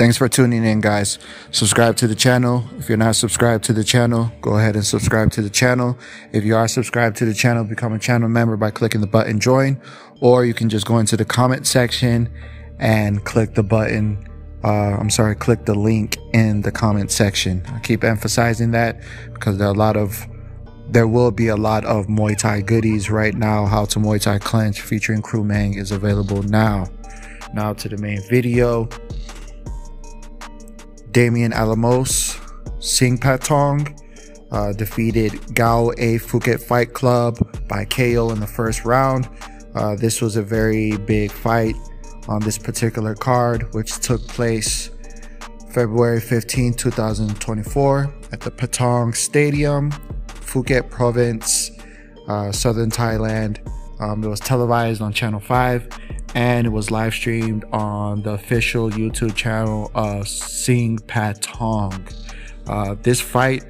Thanks for tuning in, guys. Subscribe to the channel. If you're not subscribed to the channel, go ahead and subscribe to the channel. If you are subscribed to the channel, become a channel member by clicking the button join, or you can just go into the comment section and click the button. Uh, I'm sorry, click the link in the comment section. I keep emphasizing that because there are a lot of there will be a lot of Muay Thai goodies right now. How to Muay Thai clinch featuring Kru Meng is available now. Now to the main video. Damien Alamos, Sing Patong, uh, defeated Gao A Phuket Fight Club by KO in the first round. Uh, this was a very big fight on this particular card, which took place February 15, 2024 at the Patong Stadium, Phuket Province, uh, Southern Thailand. Um, it was televised on Channel 5 and it was live streamed on the official YouTube channel of Sing Patong. Uh, this fight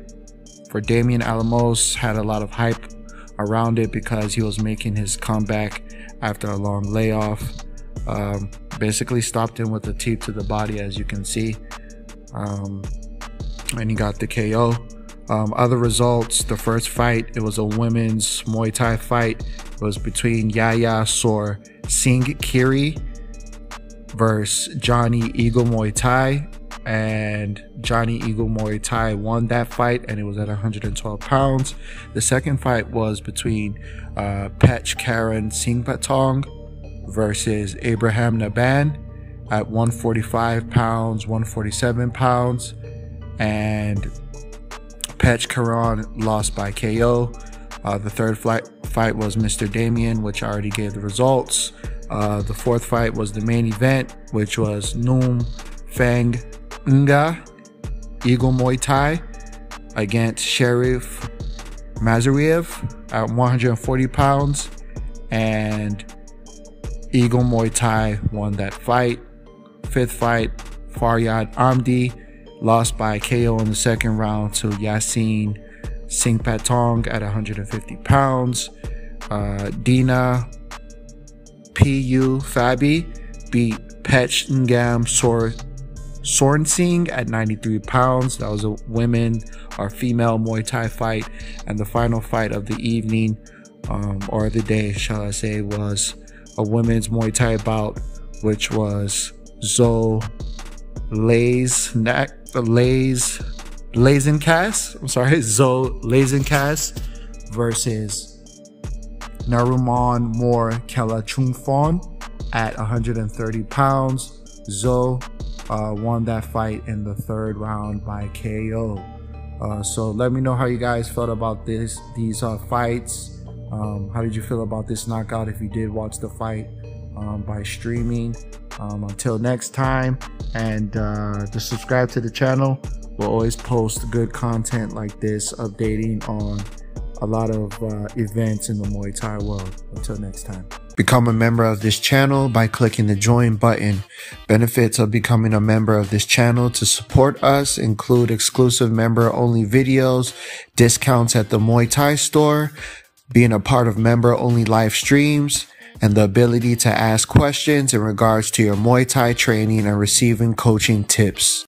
for Damien Alamos had a lot of hype around it because he was making his comeback after a long layoff. Um, basically stopped him with a teep to the body, as you can see. Um, and he got the KO. Um, other results, the first fight, it was a women's Muay Thai fight. It was between Yaya Sor Singh Kiri versus Johnny Eagle Muay Thai. And Johnny Eagle Muay Thai won that fight and it was at 112 pounds. The second fight was between uh, Pech Karen Singh Patong versus Abraham Naban at 145 pounds, 147 pounds. And Pech Karan lost by KO. Uh, the third fight, fight was Mr. Damien, which I already gave the results. Uh, the fourth fight was the main event, which was Noom Fang Nga Eagle Muay Thai against Sheriff Mazariev at 140 pounds. And Eagle Muay Thai won that fight. Fifth fight, Faryad Amdi lost by KO in the second round to Yasin Singh Patong at 150 pounds. Uh, Dina Pu Fabi beat Pech Ngam Sor Sornsing at 93 pounds. That was a women or female Muay Thai fight. And the final fight of the evening, um, or the day, shall I say, was a women's Muay Thai bout, which was Zoe Lays the Lays Lazenkas. I'm sorry, Zoe Lazenkas versus Naruman Moore Kela Chungfon at 130 pounds. Zoe uh, won that fight in the third round by KO. Uh, so let me know how you guys felt about this these uh, fights. Um, how did you feel about this knockout if you did watch the fight um, by streaming? Um, until next time, and uh, just subscribe to the channel. We'll always post good content like this, updating on a lot of uh, events in the Muay Thai world. Until next time. Become a member of this channel by clicking the join button. Benefits of becoming a member of this channel to support us include exclusive member only videos, discounts at the Muay Thai store, being a part of member only live streams, and the ability to ask questions in regards to your Muay Thai training and receiving coaching tips.